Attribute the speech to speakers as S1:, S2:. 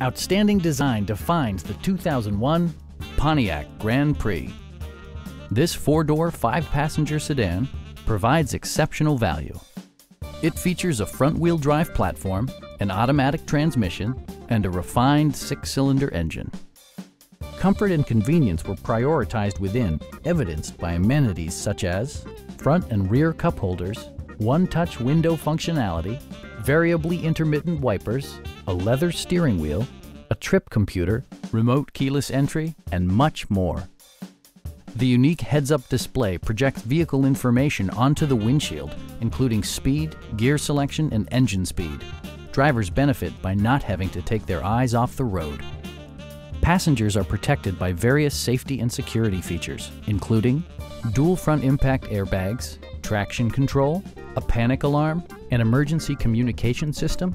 S1: Outstanding design defines the 2001 Pontiac Grand Prix. This four-door, five-passenger sedan provides exceptional value. It features a front-wheel drive platform, an automatic transmission, and a refined six-cylinder engine. Comfort and convenience were prioritized within, evidenced by amenities such as front and rear cup holders, one-touch window functionality, variably intermittent wipers, a leather steering wheel, a trip computer, remote keyless entry, and much more. The unique heads-up display projects vehicle information onto the windshield, including speed, gear selection, and engine speed. Drivers benefit by not having to take their eyes off the road. Passengers are protected by various safety and security features, including dual front impact airbags, traction control, a panic alarm, an emergency communication system,